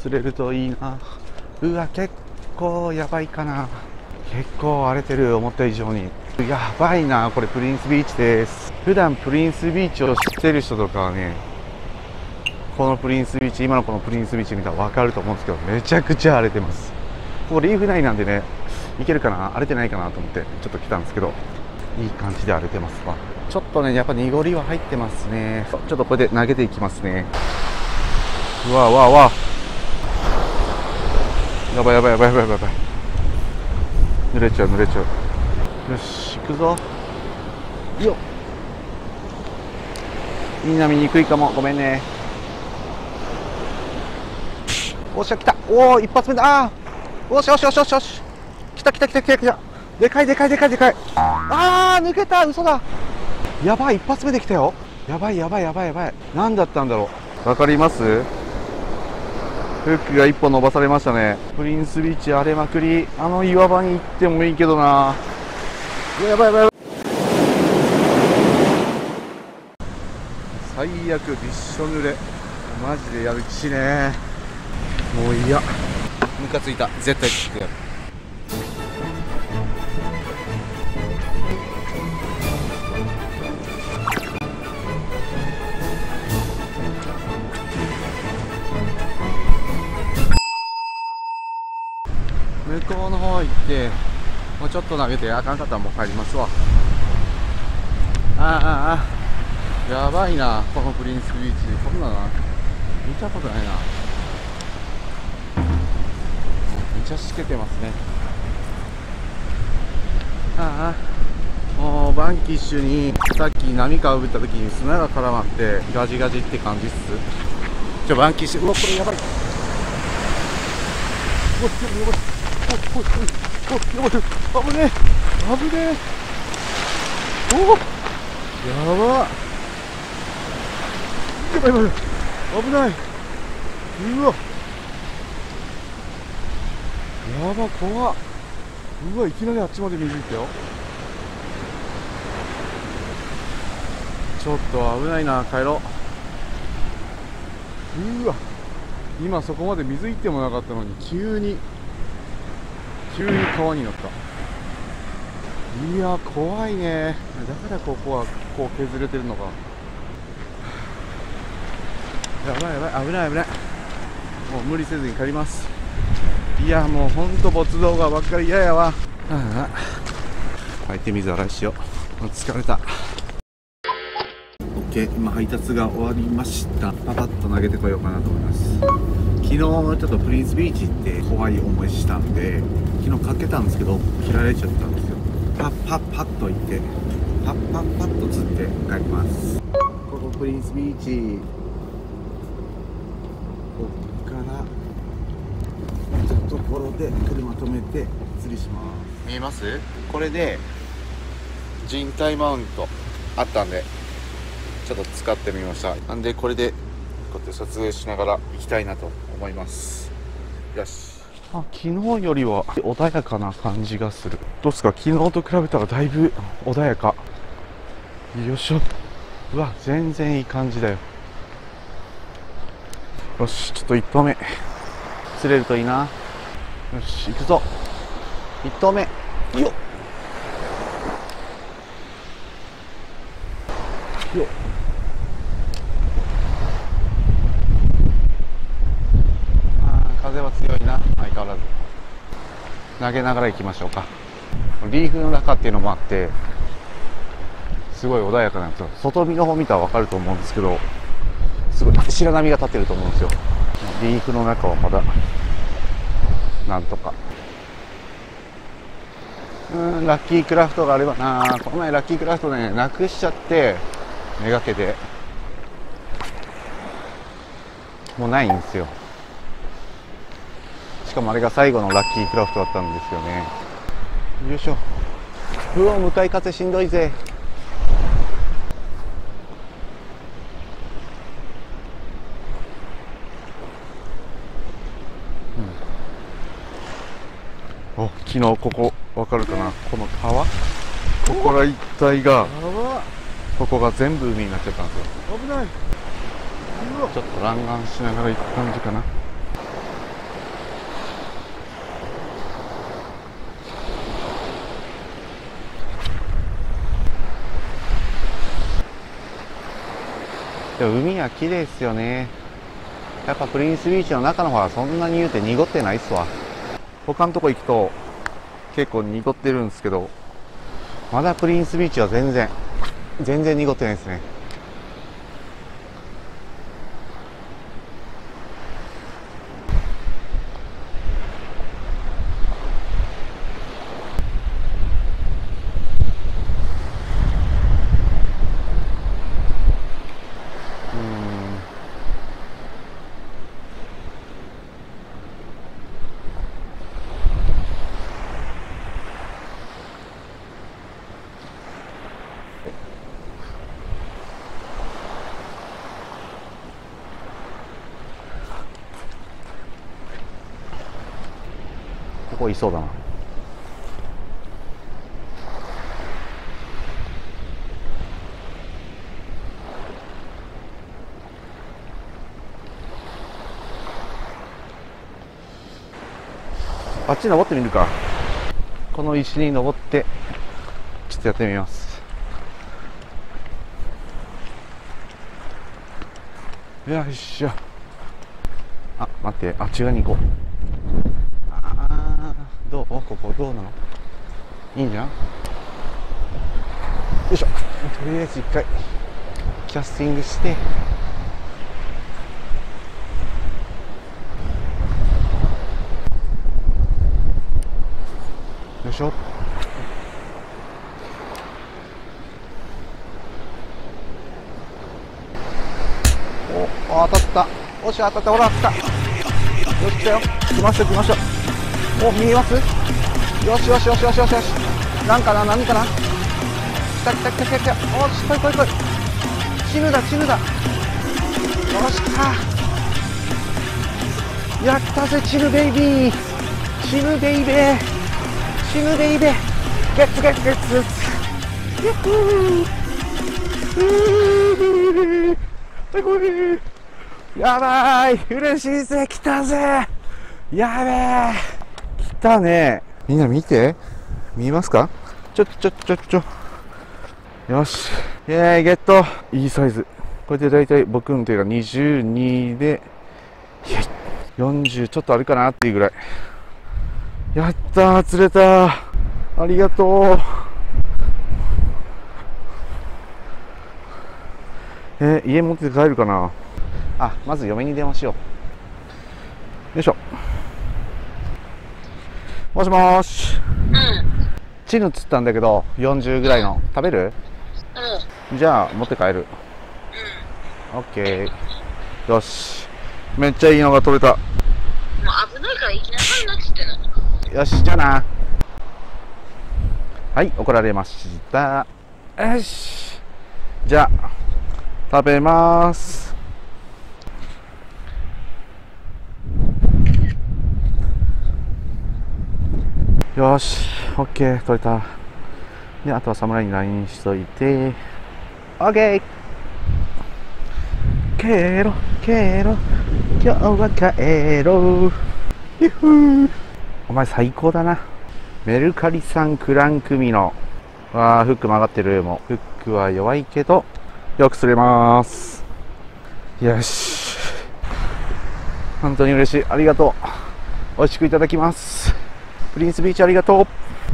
釣れるといいな。うわ結構やばいかな。結構荒れてる思った以上に。やばいなこれプリンスビーチです。普段プリンスビーチを知ってる人とかはねこのプリンスビーチ今のこのプリンスビーチ見たら分かると思うんですけどめちゃくちゃ荒れてます。ここリーフ内なんでねいけるかな荒れてないかなと思ってちょっと来たんですけどいい感じで荒れてますわ。ちょっとねやっぱ濁りは入ってますね。ちょっとこれで投げていきますね。うわうわうわ。やばいやばいやばいやばいやばい濡れちゃう濡れちゃう。よし行くぞ。よっ。みんな見にくいかも。ごめんね。おっしゃ来た。おお一発目だ。あー。よしよしよしよしよし。来た来た来た来た来た。でかいでかいでかいでかい。あー抜けた。嘘だ。やばい一発目で来たよ。やばいやばいやばいやばい。何だったんだろう。わかります？フックが一本伸ばされましたね。プリンスビーチ荒れまくり。あの岩場に行ってもいいけどな。やばいやばい最悪びっしょ濡れ。マジでやる気しねもう嫌。ムカついた。絶対聞くやる向こうの方行ってもうちょっと投げてあかんかったらもう帰りますわ。ああああやばいなこのプリンスビーチ。こんなな見たことないな。めちゃしけてますね。ああ。もうバンキッシュにさっき波かぶった時に砂が絡まってガジガジって感じっす。じゃバンキッシュうわこれやばいうわやばい。おおおおやばい危ねえ。危ねえ。おおやばやばいやばい危ないうわやば怖っうわいきなりあっちまで水いったよちょっと危ないな帰ろううわ今そこまで水いってもなかったのに急に急に川になった。いや怖いね。だからここはこう削れてるのか。やばいやばい危ない危ない。もう無理せずに帰ります。いやもうほんと没動画ばっかり嫌やわ。ああ履いて水洗いしよう。疲れた。OK 今配達が終わりました。パパッと投げてこようかなと思います昨日ちょっとプリンスビーチって怖い思いしたんで昨日かけたんですけど切られちゃったんですよ。パッパッパッと行ってパッパッパッと釣って帰ります。ここプリンスビーチ。こっから見たところで車止めて釣りします。見えます？これで人体マウントあったんでちょっと使ってみました。なんでこれでこうやって撮影しながら行きたいなと思います。よし。あ昨日よりは穏やかな感じがする。どうですか？昨日と比べたらだいぶ穏やか。よいしょ。うわ全然いい感じだよ。よしちょっと1投目。釣れるといいな。よし行くぞ。1投目。よっ。よっあー風は強いな相変わらず。投げながら行きましょうか。リーフの中っていうのもあってすごい穏やかなんですよ外見の方見たら分かると思うんですけどすごい白波が立ってると思うんですよ。リーフの中はまだなんとか。うんラッキークラフトがあればなこの前ラッキークラフトねなくしちゃってめがけてもうないんですよ。しかもあれが最後のラッキークラフトだったんですよね。よいしょ。うわ向かい風しんどいぜ。お昨日ここわかるかな？この川？ここら一帯がここが全部海になっちゃったんですよ。危ない。ちょっと乱眼しながら行く感じかなでも海は綺麗ですよね。やっぱプリンスビーチの中の方はそんなに言うて濁ってないっすわ。他のとこ行くと結構濁ってるんですけどまだプリンスビーチは全然全然濁ってないですね。いそうだな。あっち登ってみるか。この石に登ってちょっとやってみます。よいしょ。あ待って。あっち側に行こう。どう？ここどうなの？いいんじゃん。よいしょ。とりあえず一回キャスティングして。よいしょ。お当たった。おし当たった。ほら当た。ったよし来たよ。来ました来ました。お見えます？よしよしよしよしよし。よしなんかな？何かな？来た来た来た来た来た。おし来い来い来いチヌだチヌだ。よし来たやったぜチヌベイビー。チヌベイベー。チヌベイベー。ゲッツゲッツゲッツゲッツ。ヤッホー。うーやばい。嬉しいぜ来たぜ。やべえ。たね。みんな見て。見えますか？ちょちょちょちょよし。イェーイゲット。いいサイズ。これでだいたい僕の手が22でいや40ちょっとあるかなっていうぐらい。やったー釣れたありがとう。えー家持って帰るかな？あまず嫁に電話しよう。よいしょもしもーし。うん。チヌ釣ったんだけど40ぐらいの。食べる？うん。じゃあ持って帰る。オッケー。よし。めっちゃいいのが取れた。もう危ないから行きなさいなっつってんの。よしじゃあな。はい怒られました。よし。じゃあ食べますよし OK 取れた。であとは侍に LINE しといて。OK 帰ろ帰ろ今日は帰ろう。ゆふー。お前最高だな。メルカリさんクランクミのわあフック曲がってるもう。フックは弱いけどよく釣れます。よし。本当に嬉しい。ありがとう。美味しくいただきます。プリンスビーチありがとう。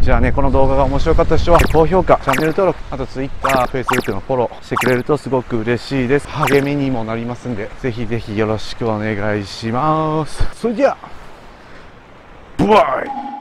じゃあねこの動画が面白かった人は高評価チャンネル登録あと TwitterFacebook のフォローしてくれるとすごく嬉しいです。励みにもなりますんでぜひぜひよろしくお願いします。それじゃあバイ！